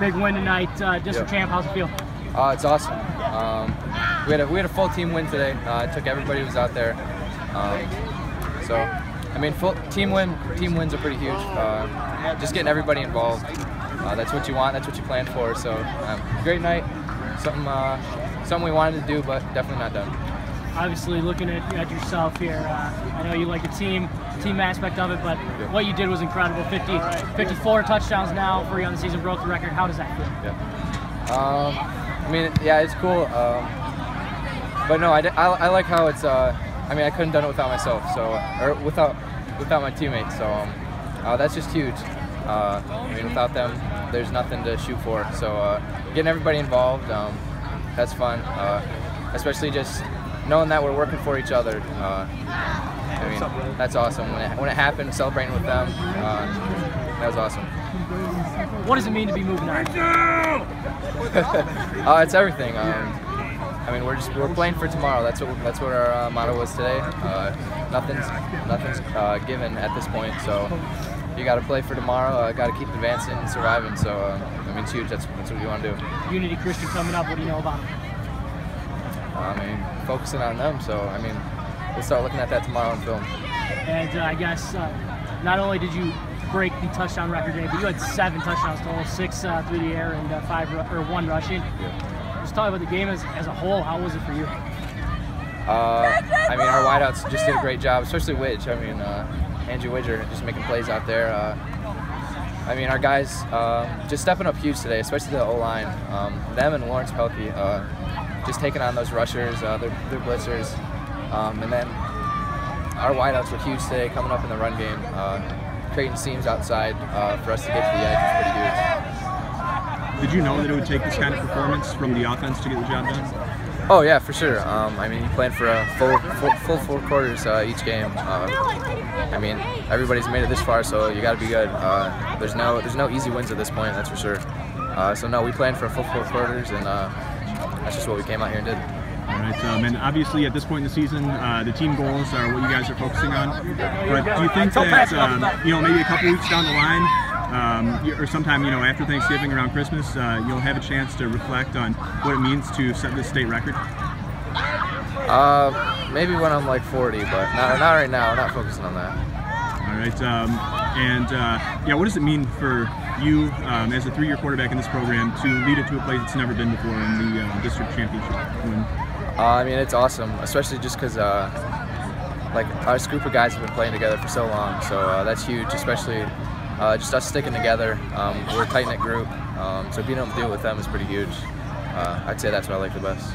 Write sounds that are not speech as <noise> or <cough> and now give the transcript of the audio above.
Big win tonight. Uh, district Yep. champ, how's it feel? Uh, it's awesome. Um, we had a we had a full team win today. Uh, it took everybody who was out there. Um, so, I mean, full team win. Team wins are pretty huge. Uh, just getting everybody involved. Uh, that's what you want. That's what you planned for. So, um, great night. Something uh, something we wanted to do, but definitely not done. Obviously, looking at, at yourself here, uh, I know you like the team team aspect of it, but what you did was incredible. 50, 54 touchdowns now for you on the season, broke the record. How does that feel? Yeah. Um, I mean, yeah, it's cool. Um, but no, I, I, I like how it's. Uh, I mean, I couldn't done it without myself, so or without without my teammates. So um, uh, that's just huge. Uh, I mean, without them, there's nothing to shoot for. So uh, getting everybody involved, um, that's fun. Uh, especially just knowing that we're working for each other. Uh, I mean, that's awesome. When it, when it happened, celebrating with them, uh, that was awesome. What does it mean to be moving on? <laughs> uh, it's everything. Um, I mean, we're just we're playing for tomorrow. That's what that's what our uh, motto was today. Uh, nothing's nothing's uh, given at this point, so you got to play for tomorrow. Uh, got to keep advancing and surviving. So uh, I mean, it's huge. That's that's what you want to do. Unity Christian coming up. What do you know about it? I mean, focusing on them. So I mean, we'll start looking at that tomorrow on film. And uh, I guess uh, not only did you break the touchdown record today, but you had seven touchdowns total, six uh, through the air and uh, five or one rushing. Just talk about the game as, as a whole. How was it for you? Uh, I mean, our wideouts just did a great job, especially Widge. I mean, uh, Andrew Widger just making plays out there. Uh, I mean, our guys uh, just stepping up huge today, especially the O line. Um, them and Lawrence Pelkey uh, just taking on those rushers, uh, their, their blitzers, um, and then our wideouts were huge today, coming up in the run game, uh, creating seams outside uh, for us to get to the edge was pretty huge. Did you know that it would take this kind of performance from the offense to get the job done? Oh yeah, for sure. Um, I mean, you plan for a full, full, full four quarters uh, each game. Uh, I mean, everybody's made it this far, so you got to be good. Uh, there's no, there's no easy wins at this point, that's for sure. Uh, so no, we planned for a full four quarters, and uh, that's just what we came out here and did. All right, um, and obviously at this point in the season, uh, the team goals are what you guys are focusing on. But do you think that um, you know maybe a couple weeks down the line, um, or sometime you know after Thanksgiving around Christmas, uh, you'll have a chance to reflect on what it means to set this state record? Uh, maybe when I'm like 40, but not, not right now. I'm not focusing on that. All right, um, and uh, yeah, what does it mean for you um, as a three-year quarterback in this program to lead it to a place it's never been before in the uh, district championship? win? Uh, I mean, it's awesome, especially just because uh, like our group of guys have been playing together for so long. So uh, that's huge, especially uh, just us sticking together. Um, we're a tight knit group, um, so being able to do it with them is pretty huge. Uh, I'd say that's what I like the best.